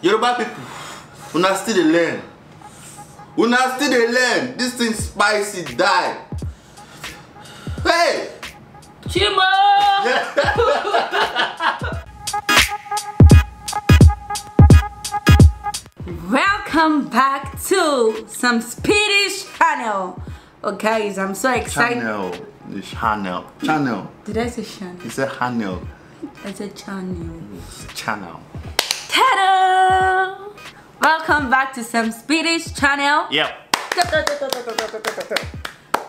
Yoruba people, una still dey learn. Una still dey learn. This thing spicy die. Hey! Chimo! Welcome back to SamSpedy's channel. Oh guys, I'm so excited. Channel. The channel. Channel. Did I say channel? He said channel. I said channel. Channel. Ta-da! Welcome back to SamSpedy's channel. Yep.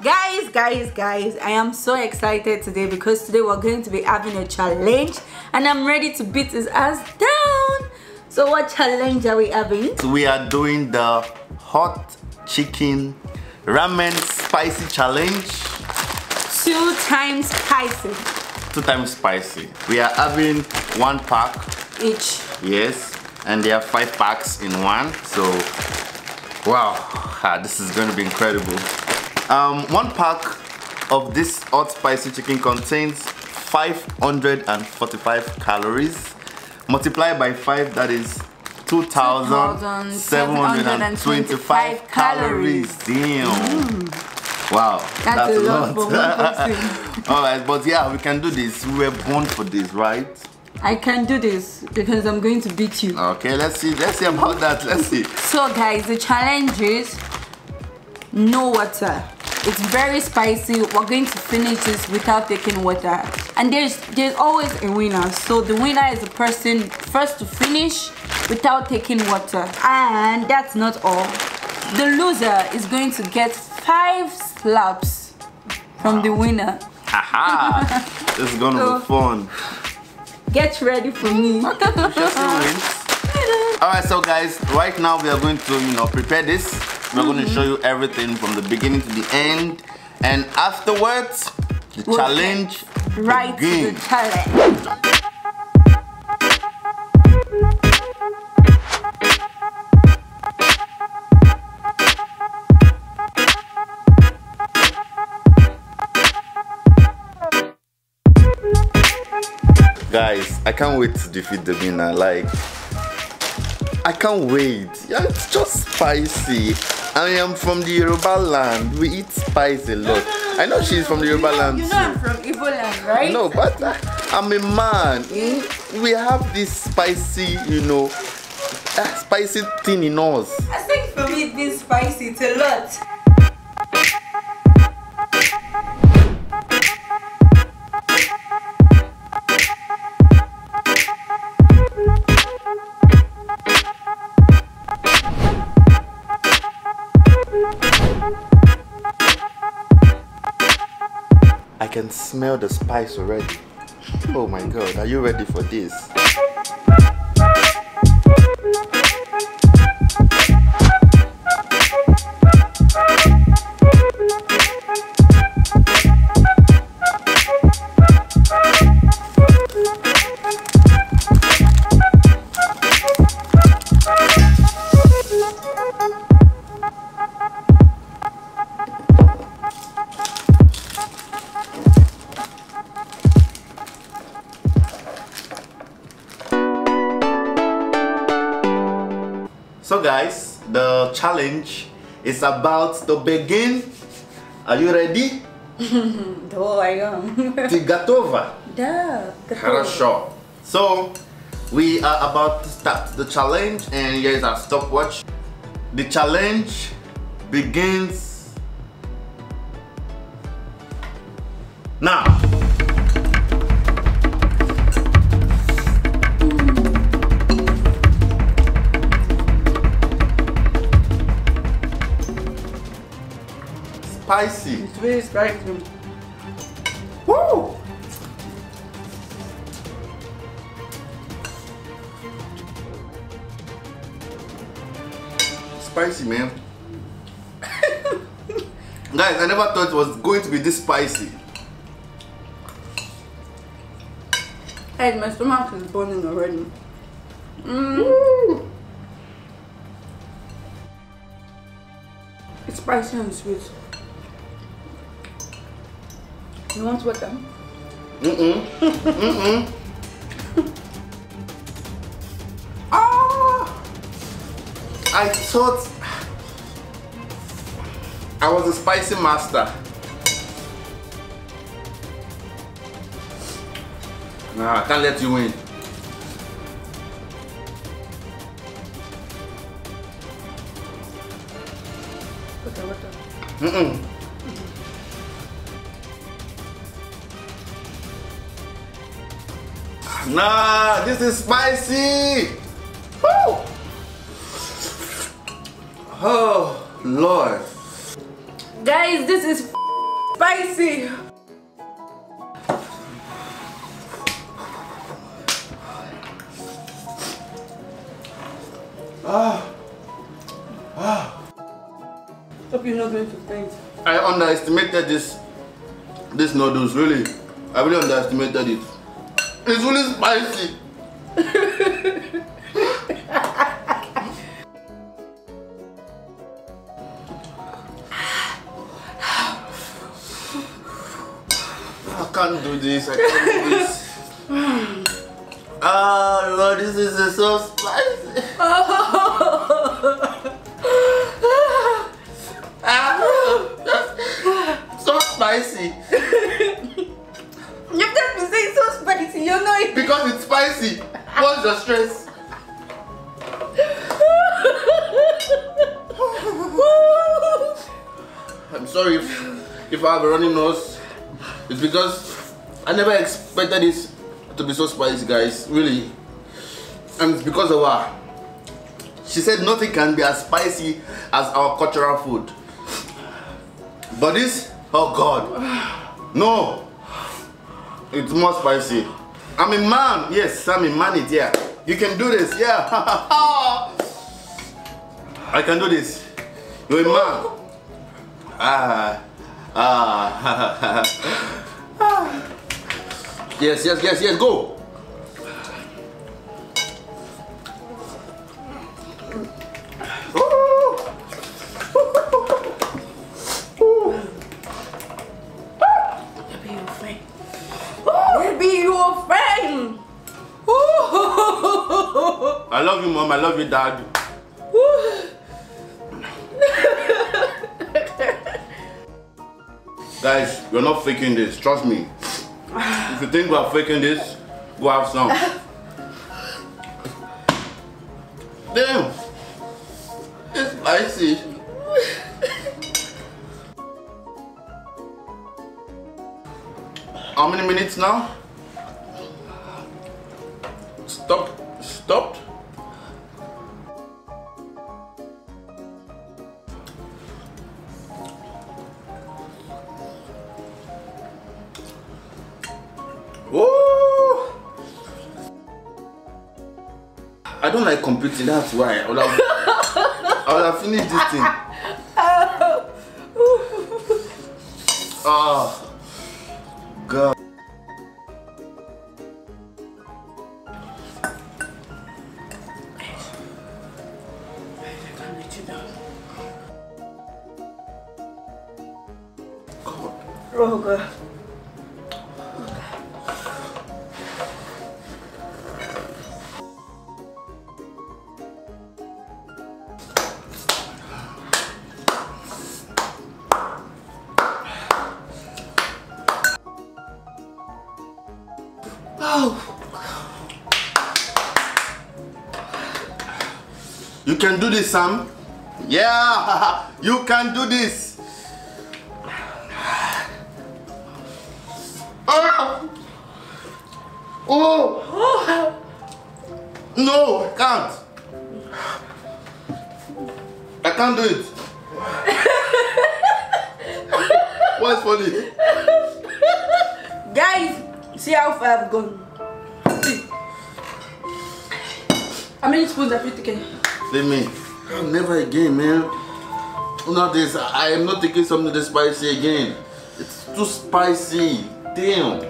guys guys guys i am so excited today because today we're going to be having a challenge and i'm ready to beat his ass down so what challenge are we having So we are doing the hot chicken ramen spicy challenge. two times spicy Two times spicy. We are having one pack, each yes, and there are five packs in one. So, wow, ah, this is going to be incredible. Um, one pack of this hot spicy chicken contains 545 calories. Multiply by five, that is 2,725 calories. Damn. Wow, That's a lot person. All right, but yeah, we can do this. We were born for this, right? I can do this because i'm going to beat you Okay, let's see. Let's see about that. Let's see. so guys the challenge is no water it's very spicy we're going to finish this without taking water and there's there's always a winner so the winner is the person first to finish without taking water and that's not all the loser is going to get five slaps from the winner Haha! this is gonna So- be fun. Get ready for me. Just. All right, so guys, right now we are going to, you know, prepare this. We're going to mm-hmm. show you everything from the beginning to the end, and afterwards, the We'll challenge right to the challenge Guys, I can't wait to defeat the winner. Like, I can't wait. Yeah, it's just spicy. I am from the Yoruba land. We eat spice a lot. I know she's from the Yoruba land you know i'm from Igbo land right No, but uh, I'm a man. Mm, We have this spicy, you know, uh, spicy thing in us. I think for me this spicy it's a lot. I can smell the spice already. Oh my god, are you ready for this? So guys, the challenge is about to begin. Are you ready? Oh, I am. Ты готова? Да. Хорошо. So, we are about to start the challenge and here is our stopwatch. The challenge begins now. Spicy. It's really spicy. Woo! Spicy, man. Guys, I never thought it was going to be this spicy. Hey, my stomach is burning already. Mm. It's spicy and sweet. You want water? Mm-mm. Mm-mm. Ah! I thought I was a spicy master. Nah, I can't let you win. Okay, what the? Mm-mm. Nah, this is spicy. Woo! Oh, Lord. Guys, this is spicy. Ah. Ah. Hope you're not going to faint. I underestimated this this noodles really. I really underestimated it. It's really spicy. I can't do this. I can't do this. I have a running nose. It's because I never expected this to be so spicy, guys. Really. And it's because of her. She said nothing can be as spicy as our cultural food. But this, oh God. No. It's more spicy. I'm a man. Yes, I'm a man. It yeah. You can do this. Yeah. I can do this. You're a man. Ah. Ah. yes, yes, yes, yes. Go. I love you, mom. I love you, dad. Guys, you're not faking this. Trust me. If you think we're faking this, go have some. Damn. It's spicy. How many minutes now? Computing, that's why. I would have, I would have finished this thing. Oh, God. You can do this, Sam. Yeah, you can do this. Ah! Oh! No, I can't. I can't do it. What's funny? See how far I've gone. See. How many spoons have you taken? Leave me. Oh, never again, man. This. I am not taking something this spicy again. It's too spicy. Damn.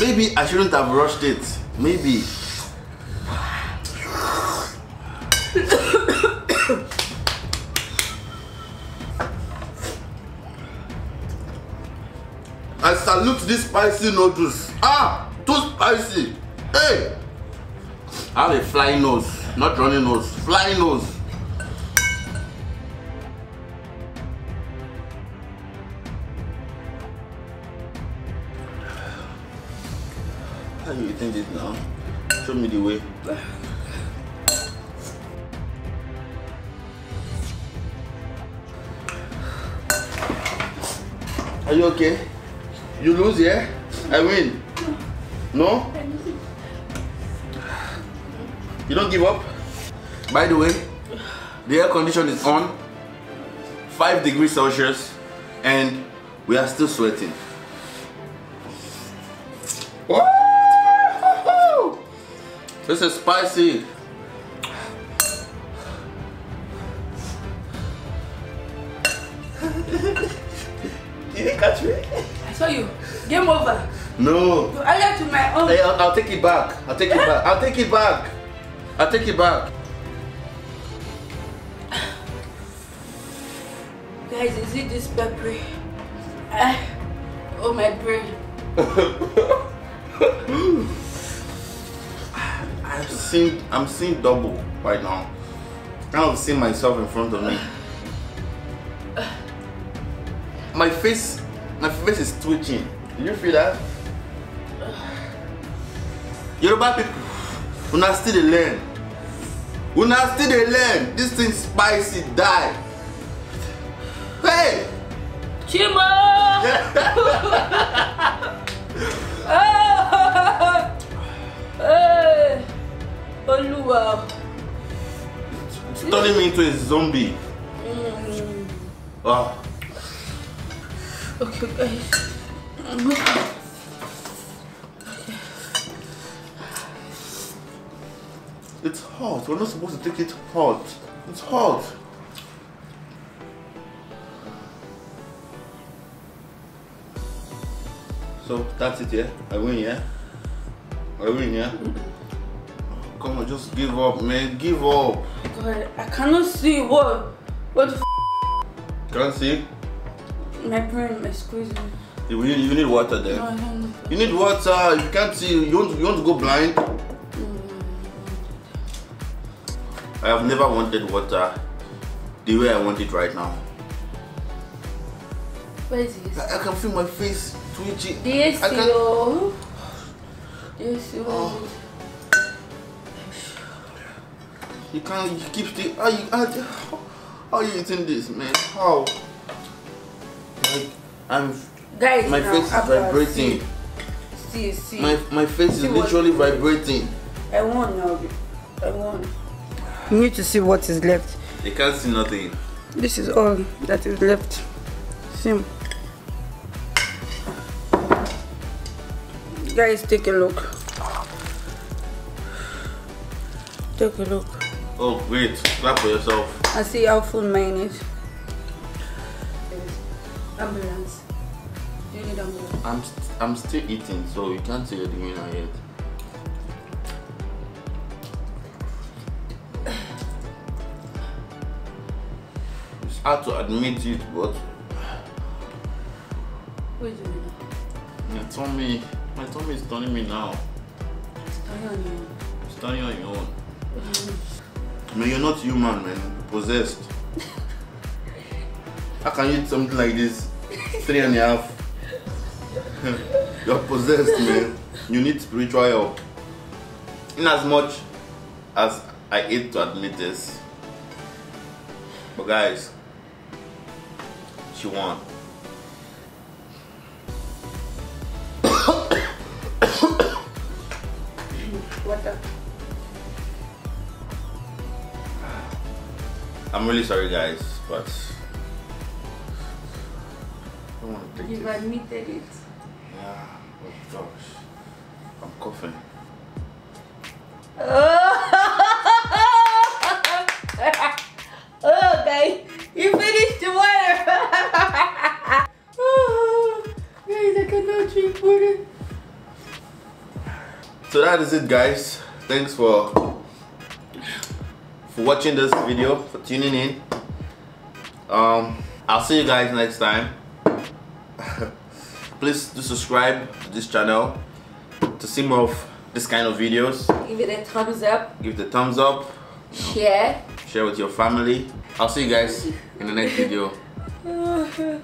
Maybe I shouldn't have rushed it. Maybe. salute this spicy noodles. Ah too spicy. Hey. I have a flying nose not running nose flying nose. How you eating this now? Show me the way. Are you okay? You lose, yeah? I win. No? You don't give up? By the way, the air condition is on. 5 degrees Celsius. And we are still sweating. This is spicy. Game over. No. I left with my own. Hey, I'll, I'll take it back. I'll take it back. I'll take it back. I'll take it back. Guys, is it this peppery? Ah, oh my brain. I'm seeing I'm seeing double right now. Of seeing myself in front of me. My face my face is twitching. Did you feel that? Yoruba people, una still dey learn. Una still dey learn. This thing spicy die. Hey! Chimo! Hey! Oluwa. It's turning me into a zombie. Ah. Okay, guys. It's hot. We're not supposed to take it hot. It's hot. So that's it, yeah? I win, yeah? I win, yeah? Come on, just give up, man. Give up. God, I cannot see what. What the f- Can't see? My brain is squeezing. You need, you need water there. No, I don't know. You need water. If you can't see, you want, you want to go blind? Mm. I have never wanted water the way I want it right now. What is this? I, I can feel my face twitching. This, I can, yo. This, what is it? you can't. You keep still. How you? How, how are you eating this, man? How? Like I'm. Guys, My now, face is vibrating. See, see. see. My my face is See what- literally vibrating. I won now. I won. You need to see what is left. You can't see nothing. This is all that is left. See. Guys, take a look. Take a look. Oh wait, clap for yourself. I see how full mine is. Ambulance. You need ambulance? I'm st- I'm still eating, so you can't see the winner yet. It's hard to admit it, but is the winner? my tummy, my tummy is turning me now. Turn on you. It's turning on your own. Mm-hmm. Man, you're not human, man. You're possessed. How can you eat something like this? Three and a half. you're possessed, man. You need spiritual help. In as much as I hate to admit this, but guys, she won. Water. I'm really sorry, guys, but I don't want to take You've this. admitted it. Gosh, I'm coughing. oh, guys, you finished the water. oh, guys, I cannot drink water. So that is it, guys. Thanks for for watching this video, for tuning in. Um, I'll see you guys next time. Please do subscribe to this channel to see more of this kind of videos. Give it a thumbs up, Give the thumbs up, share. share with your family. I'll see you guys in the next video.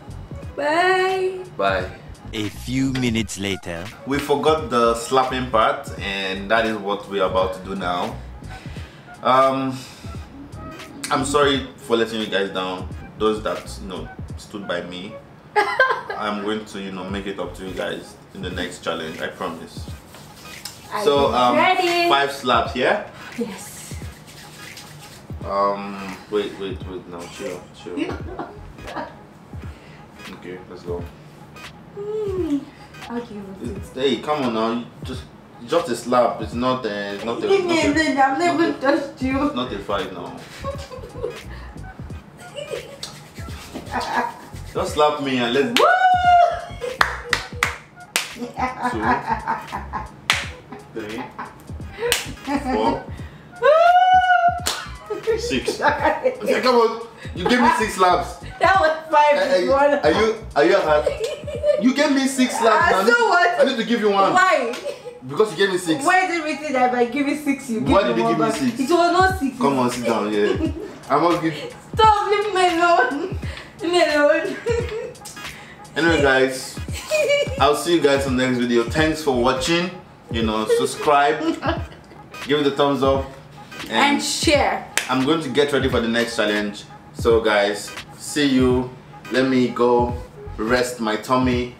Bye. Bye. A few minutes later. We forgot the slapping part, and that is what we're about to do now. Um, I'm sorry for letting you guys down. Those that you know stood by me. I'm going to you know make it up to you guys in the next challenge. I promise. So um, ready? five slaps, yeah. Yes. Um, wait, wait, wait. No, chill, chill. Okay, let's go. It. It's, hey, come on now. You just just a slap. It's not a it's not a, Give me a not a. I've never touched you. not a fight now. Just slap me and let's Woo! two, three, four, six. Okay, come on. You gave me six slaps. That was five. Are, you, one. are you are you happy? You gave me six slaps. I need so what? I need to give you one Why? because you gave me six. Why is it written that if I give you six, you give Why did you give me six? It was not six. Come on, sit down. Yeah, I'm gonna give. Stop. Leave me alone. Anyway, guys, I'll see you guys in the next video. Thanks for watching. You know, subscribe, give it a thumbs up, and and share. I'm going to get ready for the next challenge. So, guys, see you. Let me go rest my tummy